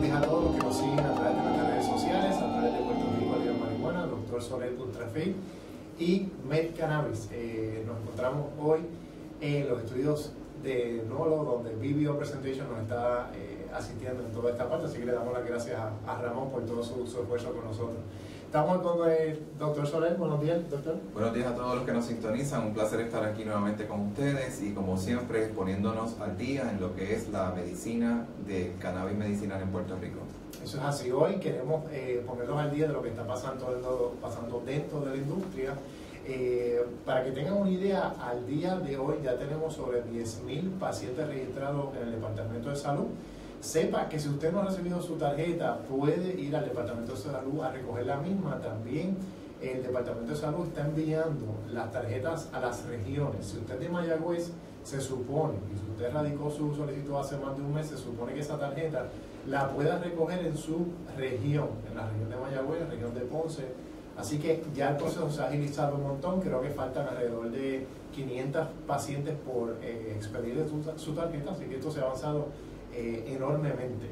días a todos los que nos siguen a través de nuestras redes sociales, a través de Puerto Rico Libre Marihuana, Doctor Soler Ultrafaith y Med Cannabis. Eh, nos encontramos hoy en los estudios de Nolo, donde Vivio Presentation nos está eh, asistiendo en toda esta parte, así que le damos las gracias a, a Ramón por todo su, su esfuerzo con nosotros. Estamos con el doctor Soler. Buenos días, doctor. Buenos días a todos los que nos sintonizan. Un placer estar aquí nuevamente con ustedes y como siempre poniéndonos al día en lo que es la medicina de cannabis medicinal en Puerto Rico. Eso es así. Hoy queremos eh, ponernos al día de lo que está pasando, pasando dentro de la industria. Eh, para que tengan una idea, al día de hoy ya tenemos sobre 10.000 pacientes registrados en el Departamento de Salud sepa que si usted no ha recibido su tarjeta, puede ir al Departamento de Salud a recoger la misma. También el Departamento de Salud está enviando las tarjetas a las regiones. Si usted es de Mayagüez, se supone, y si usted radicó su solicitud hace más de un mes, se supone que esa tarjeta la pueda recoger en su región, en la región de Mayagüez, en la región de Ponce. Así que ya el proceso se ha agilizado un montón, creo que faltan alrededor de 500 pacientes por eh, expedirle su, su tarjeta, así que esto se ha avanzado eh, enormemente.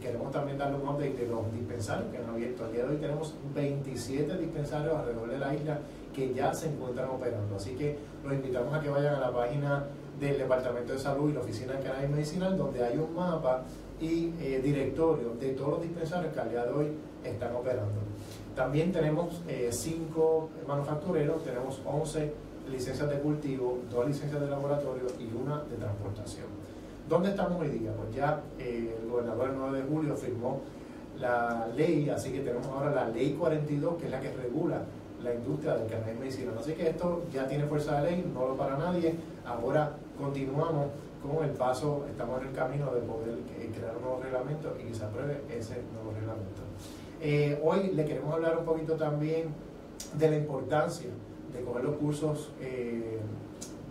queremos también darle un update de los dispensarios que han abierto. Al día de hoy tenemos 27 dispensarios alrededor de la isla que ya se encuentran operando. Así que los invitamos a que vayan a la página del Departamento de Salud y la Oficina de Cannabis Medicinal, donde hay un mapa y eh, directorio de todos los dispensarios que al día de hoy están operando. También tenemos 5 eh, manufactureros, tenemos 11 licencias de cultivo, 2 licencias de laboratorio y una de transportación. ¿Dónde estamos hoy día? Pues ya eh, el gobernador el 9 de julio firmó la ley, así que tenemos ahora la ley 42, que es la que regula la industria del cannabis medicinal. Así que esto ya tiene fuerza de ley, no lo para nadie. Ahora continuamos con el paso, estamos en el camino de poder eh, crear un nuevo reglamento y que se apruebe ese nuevo reglamento. Eh, hoy le queremos hablar un poquito también de la importancia de coger los cursos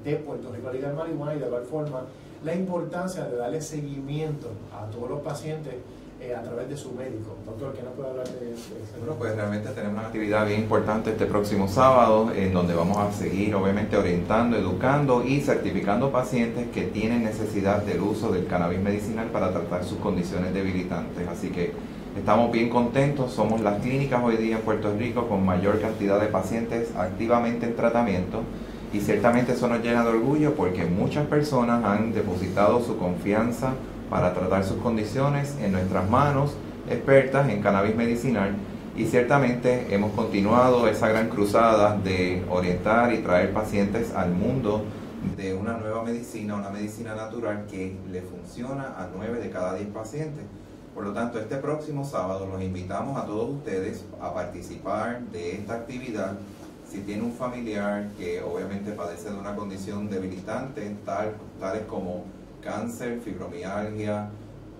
de Puerto Rico Liga de Marihuana y de igual forma la importancia de darle seguimiento a todos los pacientes eh, a través de su médico. Doctor, ¿qué nos puede hablar de eso? Bueno, pues realmente tenemos una actividad bien importante este próximo sábado, en donde vamos a seguir obviamente orientando, educando y certificando pacientes que tienen necesidad del uso del cannabis medicinal para tratar sus condiciones debilitantes. Así que estamos bien contentos, somos las clínicas hoy día en Puerto Rico con mayor cantidad de pacientes activamente en tratamiento y ciertamente eso nos llena de orgullo porque muchas personas han depositado su confianza para tratar sus condiciones en nuestras manos expertas en cannabis medicinal y ciertamente hemos continuado esa gran cruzada de orientar y traer pacientes al mundo de una nueva medicina, una medicina natural que le funciona a 9 de cada 10 pacientes. Por lo tanto, este próximo sábado los invitamos a todos ustedes a participar de esta actividad si tiene un familiar que obviamente padece de una condición debilitante, tal, tales como cáncer, fibromialgia,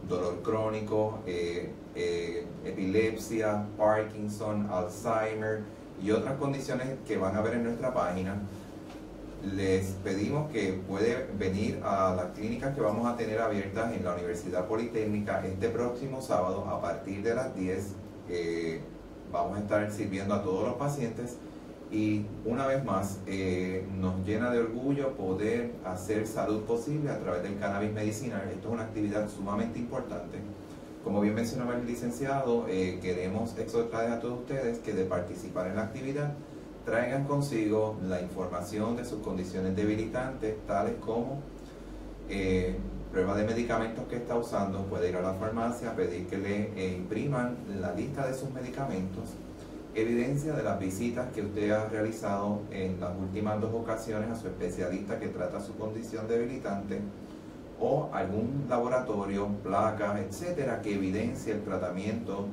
dolor crónico, eh, eh, epilepsia, Parkinson, Alzheimer y otras condiciones que van a ver en nuestra página, les pedimos que puede venir a las clínicas que vamos a tener abiertas en la Universidad Politécnica este próximo sábado a partir de las 10. Eh, vamos a estar sirviendo a todos los pacientes y una vez más, eh, nos llena de orgullo poder hacer salud posible a través del cannabis medicinal. Esto es una actividad sumamente importante. Como bien mencionaba el licenciado, eh, queremos exhortar a todos ustedes que de participar en la actividad traigan consigo la información de sus condiciones debilitantes, tales como eh, prueba de medicamentos que está usando, puede ir a la farmacia, pedir que le impriman la lista de sus medicamentos evidencia de las visitas que usted ha realizado en las últimas dos ocasiones a su especialista que trata su condición debilitante o algún laboratorio, placas, etcétera, que evidencie el tratamiento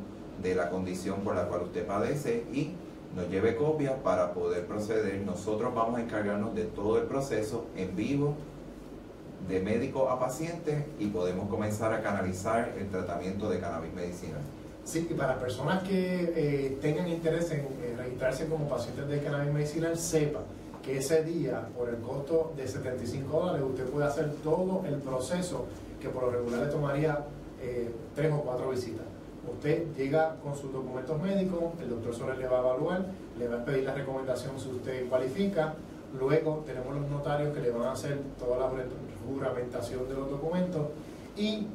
de la condición por la cual usted padece y nos lleve copias para poder proceder. Nosotros vamos a encargarnos de todo el proceso en vivo, de médico a paciente y podemos comenzar a canalizar el tratamiento de cannabis medicinal. Sí, y para personas que eh, tengan interés en eh, registrarse como pacientes de cannabis medicinal, sepa que ese día, por el costo de 75 dólares, usted puede hacer todo el proceso que por lo regular le tomaría eh, tres o cuatro visitas. Usted llega con sus documentos médicos, el doctor Soler le va a evaluar, le va a pedir la recomendación si usted cualifica, luego tenemos los notarios que le van a hacer toda la juramentación de los documentos y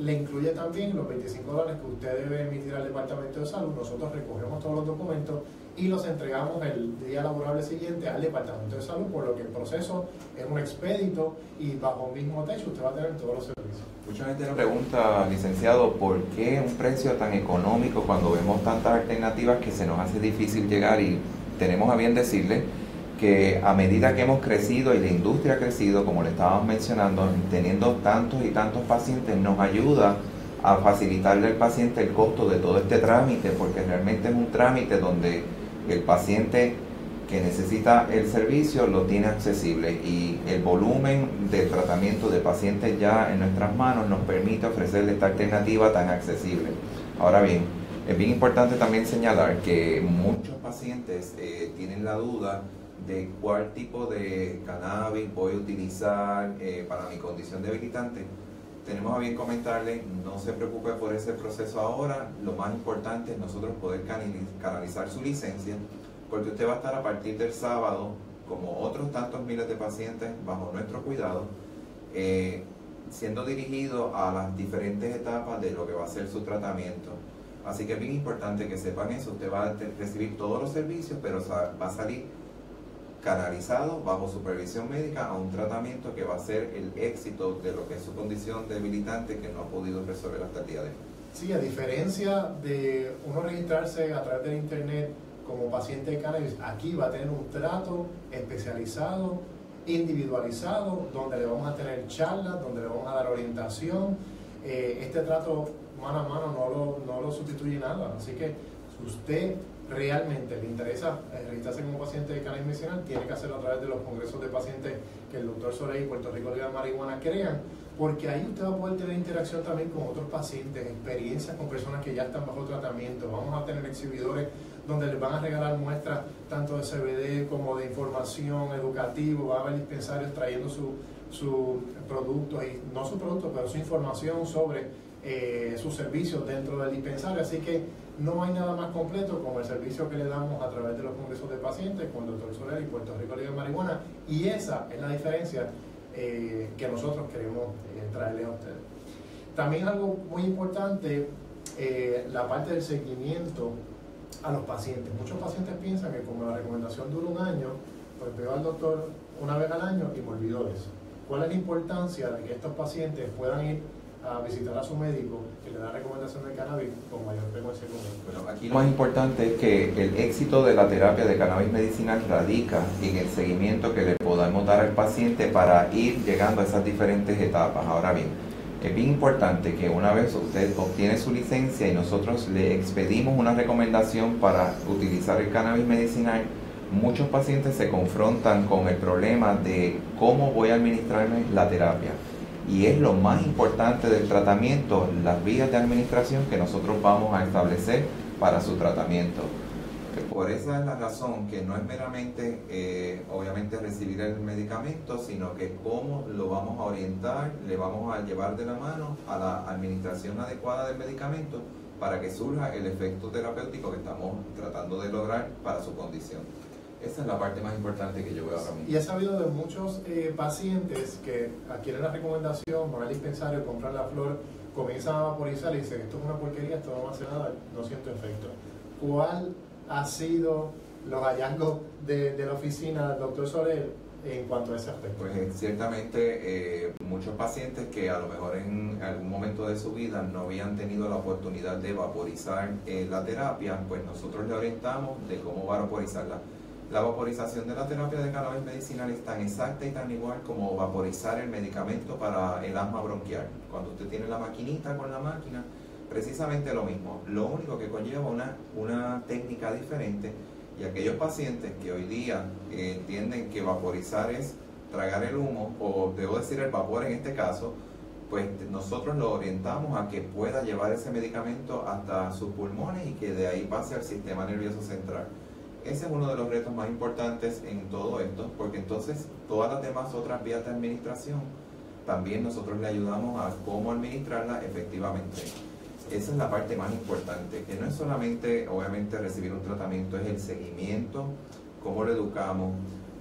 le incluye también los 25 dólares que usted debe emitir al Departamento de Salud. Nosotros recogemos todos los documentos y los entregamos el día laborable siguiente al Departamento de Salud, por lo que el proceso es un expedito y bajo un mismo techo usted va a tener todos los servicios. Mucha gente nos pregunta, licenciado, ¿por qué un precio tan económico cuando vemos tantas alternativas que se nos hace difícil llegar? Y tenemos a bien decirle que a medida que hemos crecido y la industria ha crecido, como le estábamos mencionando, teniendo tantos y tantos pacientes, nos ayuda a facilitarle al paciente el costo de todo este trámite, porque realmente es un trámite donde el paciente que necesita el servicio lo tiene accesible y el volumen de tratamiento de pacientes ya en nuestras manos nos permite ofrecerle esta alternativa tan accesible. Ahora bien, es bien importante también señalar que muchos pacientes eh, tienen la duda de cuál tipo de cannabis voy a utilizar eh, para mi condición debilitante. Tenemos a bien comentarle, no se preocupe por ese proceso ahora, lo más importante es nosotros poder canalizar su licencia porque usted va a estar a partir del sábado, como otros tantos miles de pacientes, bajo nuestro cuidado, eh, siendo dirigido a las diferentes etapas de lo que va a ser su tratamiento. Así que es bien importante que sepan eso. Usted va a recibir todos los servicios, pero va a salir canalizado bajo supervisión médica a un tratamiento que va a ser el éxito de lo que es su condición debilitante que no ha podido resolver hasta el día de hoy. Sí, a diferencia de uno registrarse a través del internet como paciente de cannabis, aquí va a tener un trato especializado, individualizado, donde le vamos a tener charlas, donde le vamos a dar orientación. Eh, este trato mano a mano no lo, no lo sustituye nada, así que usted realmente le interesa registrarse como paciente de cannabis medicinal, tiene que hacerlo a través de los congresos de pacientes que el doctor Soleil y Puerto Rico Liga de Marihuana crean, porque ahí usted va a poder tener interacción también con otros pacientes, experiencias con personas que ya están bajo tratamiento. Vamos a tener exhibidores donde les van a regalar muestras tanto de CBD como de información educativa, va a haber dispensarios trayendo sus su productos, no su producto, pero su información sobre eh, sus servicios dentro del dispensario. Así que no hay nada más completo como el servicio que le damos a través de los congresos de pacientes con el doctor Soler y Puerto Rico Liga de Marihuana. Y esa es la diferencia eh, que nosotros queremos eh, traerle a ustedes. También algo muy importante, eh, la parte del seguimiento a los pacientes. Muchos pacientes piensan que como la recomendación dura un año, pues veo al doctor una vez al año y me olvido de eso. ¿Cuál es la importancia de que estos pacientes puedan ir a visitar a su médico que le da recomendación de cannabis con mayor frecuencia Bueno, aquí lo más importante es que el éxito de la terapia de cannabis medicinal radica en el seguimiento que le podamos dar al paciente para ir llegando a esas diferentes etapas. Ahora bien, es bien importante que una vez usted obtiene su licencia y nosotros le expedimos una recomendación para utilizar el cannabis medicinal, muchos pacientes se confrontan con el problema de cómo voy a administrarme la terapia y es lo más importante del tratamiento, las vías de administración que nosotros vamos a establecer para su tratamiento. Por esa es la razón que no es meramente, eh, obviamente, recibir el medicamento, sino que cómo lo vamos a orientar, le vamos a llevar de la mano a la administración adecuada del medicamento para que surja el efecto terapéutico que estamos tratando de lograr para su condición. Esa es la parte más importante que yo veo ahora mismo. Y he sabido de muchos eh, pacientes que adquieren la recomendación, van al dispensario, compran la flor, comienzan a vaporizar y dicen, esto es una porquería, esto no me hace nada, no siento efecto. ¿Cuál ha sido los hallazgos de, la oficina del doctor Soler en cuanto a ese aspecto? Pues eh, ciertamente eh, muchos pacientes que a lo mejor en algún momento de su vida no habían tenido la oportunidad de vaporizar la terapia, pues nosotros le orientamos de cómo vaporizarla la vaporización de la terapia de cannabis medicinal es tan exacta y tan igual como vaporizar el medicamento para el asma bronquial. Cuando usted tiene la maquinita con la máquina, precisamente lo mismo. Lo único que conlleva una, una técnica diferente y aquellos pacientes que hoy día eh, entienden que vaporizar es tragar el humo, o debo decir el vapor en este caso, pues nosotros lo orientamos a que pueda llevar ese medicamento hasta sus pulmones y que de ahí pase al sistema nervioso central. Ese es uno de los retos más importantes en todo esto, porque entonces todas las demás otras vías de administración, también nosotros le ayudamos a cómo administrarla efectivamente. Esa es la parte más importante, que no es solamente, obviamente, recibir un tratamiento, es el seguimiento, cómo lo educamos,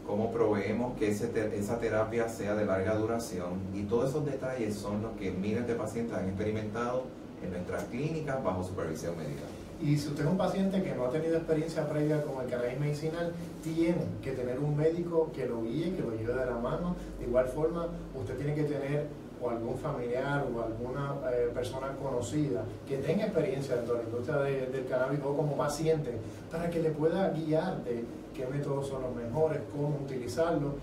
cómo proveemos que esa terapia sea de larga duración y todos esos detalles son los que miles de pacientes han experimentado en nuestras clínicas bajo supervisión médica. Y si usted es un paciente que no ha tenido experiencia previa con el cannabis medicinal, tiene que tener un médico que lo guíe, que lo lleve de la mano. De igual forma, usted tiene que tener o algún familiar o alguna eh, persona conocida que tenga experiencia dentro de la industria del cannabis o como paciente para que le pueda guiar de qué métodos son los mejores, cómo utilizarlo.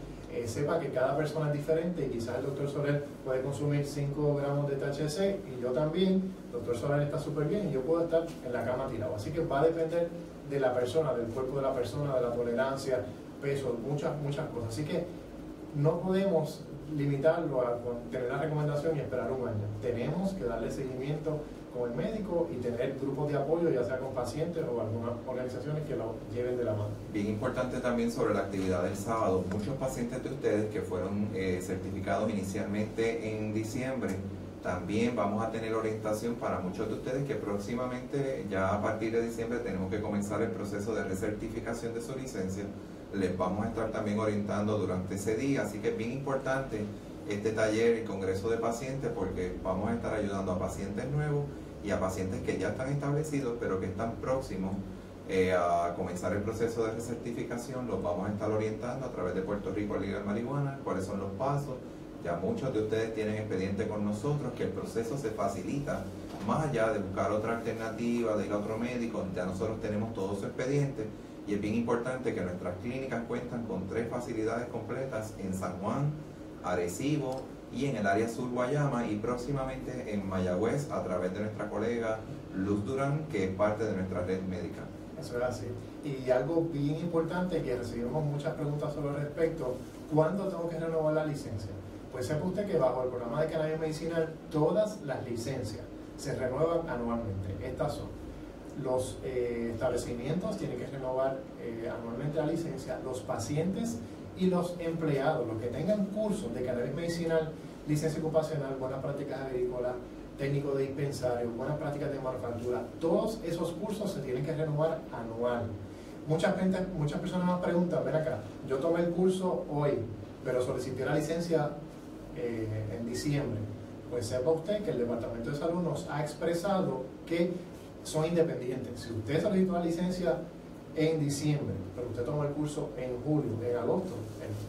Sepa que cada persona es diferente y quizás el doctor Soler puede consumir 5 gramos de THC y yo también, el doctor Soler está súper bien y yo puedo estar en la cama tirado. Así que va a depender de la persona, del cuerpo de la persona, de la tolerancia, peso, muchas, muchas cosas. Así que no podemos limitarlo a tener la recomendación y esperar un año. Tenemos que darle seguimiento con el médico y tener grupos de apoyo, ya sea con pacientes o algunas organizaciones que lo lleven de la mano. Bien importante también sobre la actividad del sábado. Muchos pacientes de ustedes que fueron eh, certificados inicialmente en diciembre, también vamos a tener orientación para muchos de ustedes que próximamente, ya a partir de diciembre, tenemos que comenzar el proceso de recertificación de su licencia les vamos a estar también orientando durante ese día, así que es bien importante este taller y congreso de pacientes porque vamos a estar ayudando a pacientes nuevos y a pacientes que ya están establecidos pero que están próximos eh, a comenzar el proceso de recertificación, los vamos a estar orientando a través de Puerto Rico Legal Marihuana, cuáles son los pasos. Ya muchos de ustedes tienen expediente con nosotros, que el proceso se facilita más allá de buscar otra alternativa, de ir a otro médico, ya nosotros tenemos todo su expediente y es bien importante que nuestras clínicas cuentan con tres facilidades completas en San Juan, Arecibo y en el área sur Guayama y próximamente en Mayagüez a través de nuestra colega Luz Durán, que es parte de nuestra red médica. Eso es así. Y algo bien importante que recibimos muchas preguntas sobre el respecto, ¿cuándo tengo que renovar la licencia? Pues sepa usted que bajo el programa de cannabis medicinal todas las licencias se renuevan anualmente. Estas son los eh, establecimientos tienen que renovar eh, anualmente la licencia, los pacientes y los empleados, los que tengan cursos de cannabis medicinal, licencia ocupacional, buenas prácticas agrícolas, técnico de dispensario, buenas prácticas de manufactura, todos esos cursos se tienen que renovar anual. Muchas, muchas personas nos preguntan, ven acá, yo tomé el curso hoy, pero solicité la licencia eh, en diciembre. Pues sepa usted que el Departamento de Salud nos ha expresado que son independientes. Si usted solicitó la licencia en diciembre, pero usted toma el curso en julio, en agosto,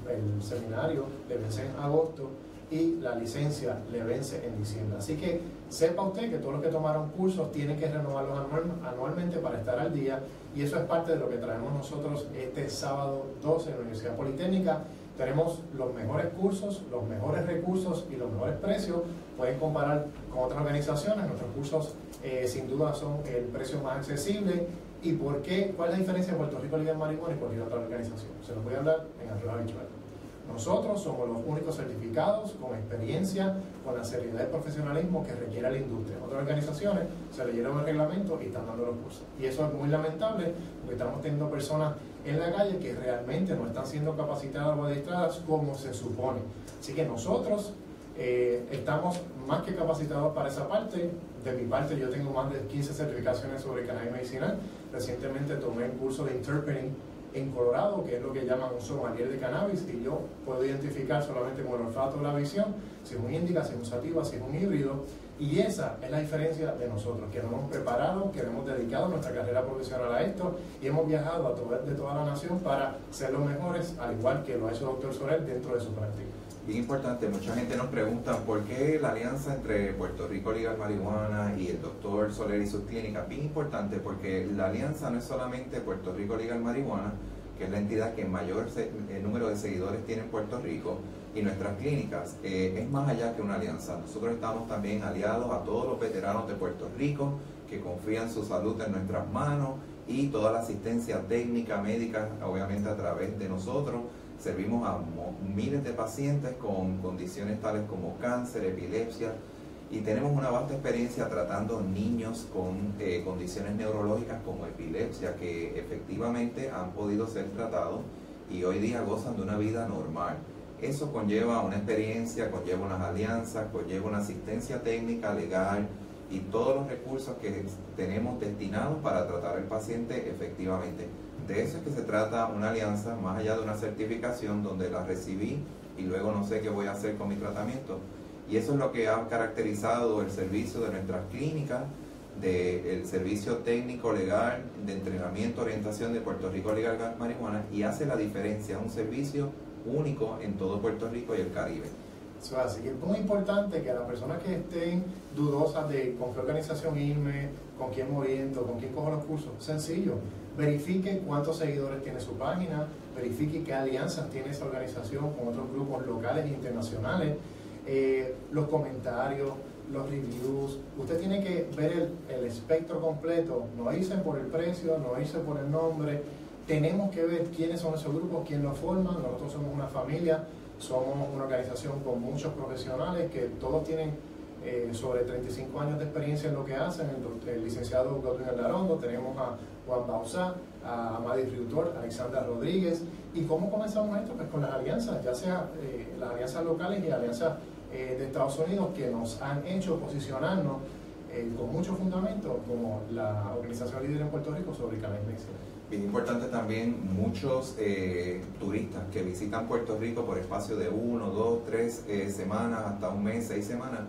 el, seminario le vence en agosto y la licencia le vence en diciembre. Así que sepa usted que todos los que tomaron cursos tienen que renovarlos anualmente para estar al día y eso es parte de lo que traemos nosotros este sábado 12 en la Universidad Politécnica. Tenemos los mejores cursos, los mejores recursos y los mejores precios. Pueden comparar con otras organizaciones. Nuestros cursos eh, sin duda son el precio más accesible. ¿Y por qué? ¿Cuál es la diferencia de Puerto Rico Liga Marihuana y cualquier otra organización? Se los voy a hablar en el habitual. Nosotros somos los únicos certificados con experiencia, con la seriedad y profesionalismo que requiere la industria. Otras organizaciones se leyeron el reglamento y están dando los cursos. Y eso es muy lamentable porque estamos teniendo personas en la calle que realmente no están siendo capacitadas o adiestradas como se supone. Así que nosotros eh, estamos más que capacitados para esa parte. De mi parte, yo tengo más de 15 certificaciones sobre cannabis medicinal. Recientemente tomé el curso de interpreting en Colorado, que es lo que llaman un sommelier de cannabis, y yo puedo identificar solamente con el olfato o la visión si es un índica, si es un sativa, si es un híbrido. Y esa es la diferencia de nosotros, que nos hemos preparado, que hemos dedicado nuestra carrera profesional a esto y hemos viajado a través de toda la nación para ser los mejores, al igual que lo ha hecho el doctor Sorel dentro de su práctica bien importante, mucha gente nos pregunta por qué la alianza entre Puerto Rico Legal Marihuana y el doctor Soler y sus clínicas. Bien importante porque la alianza no es solamente Puerto Rico Legal Marihuana, que es la entidad que mayor número de seguidores tiene en Puerto Rico, y nuestras clínicas, eh, es más allá que una alianza. Nosotros estamos también aliados a todos los veteranos de Puerto Rico que confían su salud en nuestras manos y toda la asistencia técnica, médica, obviamente a través de nosotros Servimos a miles de pacientes con condiciones tales como cáncer, epilepsia y tenemos una vasta experiencia tratando niños con eh, condiciones neurológicas como epilepsia que efectivamente han podido ser tratados y hoy día gozan de una vida normal. Eso conlleva una experiencia, conlleva unas alianzas, conlleva una asistencia técnica, legal y todos los recursos que tenemos destinados para tratar al paciente efectivamente de eso es que se trata una alianza, más allá de una certificación donde la recibí y luego no sé qué voy a hacer con mi tratamiento. Y eso es lo que ha caracterizado el servicio de nuestras clínicas, del servicio técnico legal de entrenamiento, orientación de Puerto Rico Legal Marihuana y hace la diferencia, un servicio único en todo Puerto Rico y el Caribe. así que es muy importante que las personas que estén dudosas de con qué organización irme, con quién me oriento, con quién cojo los cursos, sencillo, verifique cuántos seguidores tiene su página, verifique qué alianzas tiene esa organización con otros grupos locales e internacionales, eh, los comentarios, los reviews. Usted tiene que ver el, espectro completo, no irse por el precio, no irse por el nombre. Tenemos que ver quiénes son esos grupos, quién los forman. Nosotros somos una familia, somos una organización con muchos profesionales que todos tienen eh, sobre 35 años de experiencia en lo que hacen. El, licenciado Godwin Aldarondo, tenemos a Juan Bausá, a Amadi Riutor, Alexandra Rodríguez. ¿Y cómo comenzamos esto? Pues con las alianzas, ya sea eh, las alianzas locales y alianzas eh, de Estados Unidos que nos han hecho posicionarnos eh, con mucho fundamento como la organización líder en Puerto Rico sobre medicinal. Bien importante también muchos eh, turistas que visitan Puerto Rico por espacio de uno, dos, tres semanas, hasta un mes, seis semanas,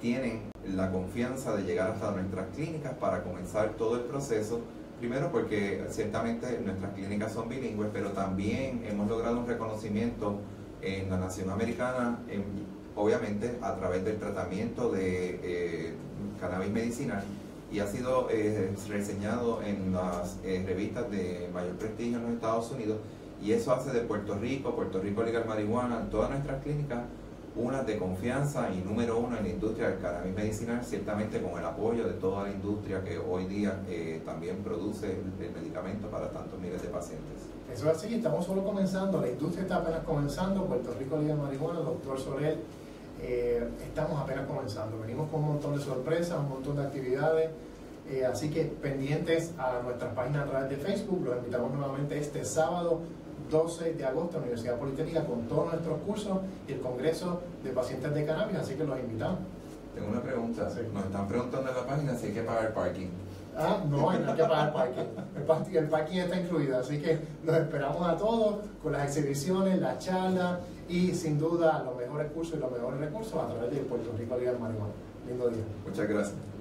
tienen la confianza de llegar hasta nuestras clínicas para comenzar todo el proceso. Primero porque ciertamente nuestras clínicas son bilingües, pero también hemos logrado un reconocimiento en la nación americana, en, obviamente a través del tratamiento de eh, cannabis medicinal y ha sido eh, reseñado en las eh, revistas de mayor prestigio en los Estados Unidos y eso hace de Puerto Rico, Puerto Rico Legal Marihuana, todas nuestras clínicas una de confianza y número uno en la industria del cannabis medicinal, ciertamente con el apoyo de toda la industria que hoy día también produce el medicamento para tantos miles de pacientes. Eso es así, estamos solo comenzando, la industria está apenas comenzando, Puerto Rico Legal Marihuana, doctor Sorel eh, estamos apenas comenzando. Venimos con un montón de sorpresas, un montón de actividades. Eh, así que pendientes a nuestras páginas a través de Facebook. Los invitamos nuevamente este sábado 12 de agosto a la Universidad Politécnica con todos nuestros cursos y el Congreso de Pacientes de Cannabis. Así que los invitamos. Tengo una pregunta. Nos están preguntando en la página si hay que pagar parking. Ah, no, hay que pagar parking. El, parking. está incluido, así que los esperamos a todos con las exhibiciones, las charlas y sin duda los mejores cursos y los mejores recursos a través de Puerto Rico Liga Marihuana. Lindo día. Muchas gracias.